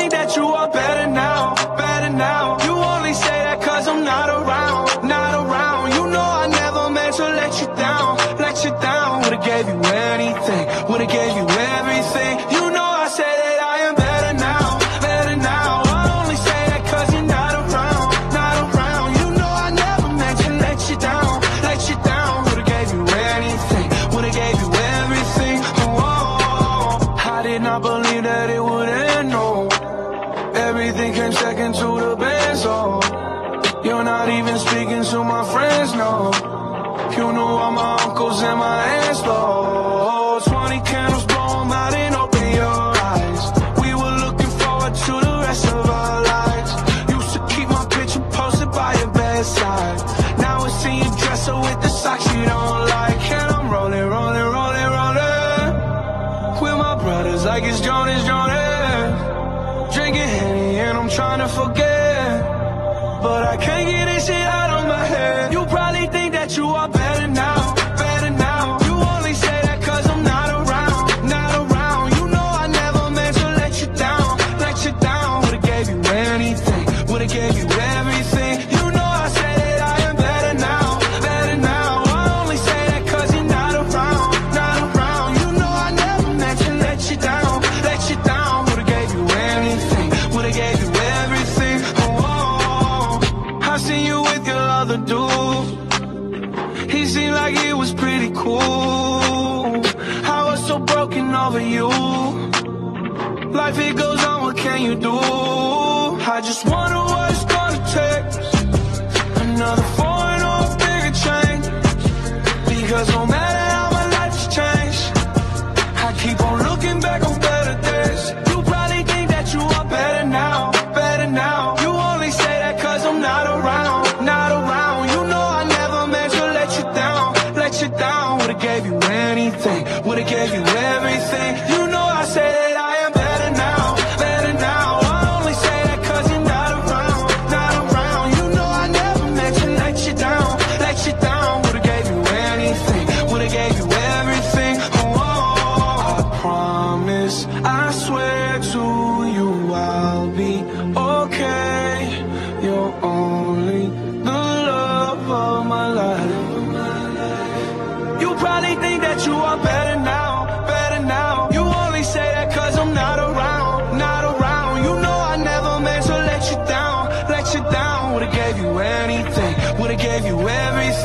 think that you are better now, better now. You only say that cause I'm not around, not around. You know I never meant to let you down, let you down. Would've gave you anything, would've gave you everything. You did not believe that it would end, no. Everything came second to the best, oh. You're not even speaking to my friends, no. You know all my uncles and my aunts, though 20 candles, blow 'em out and open your eyes. We were looking forward to the rest of our lives. Used to keep my picture posted by your bedside. Now I see you dresser with the socks you don't brothers like it's Jonas, Jonas. Drinking Henny and I'm trying to forget. But I can't get this shit out of my head. You probably think that you are seemed like he was pretty cool. I was so broken over you. Life it goes on, what can you do? I just wonder what it's gave you everything. You know I say that I am better now, better now. I only say that cause you're not around, not around. You know I never meant to let you down, let you down. Would've gave you anything, would've gave you everything. Oh. I promise, I swear to you I'll be okay. You're only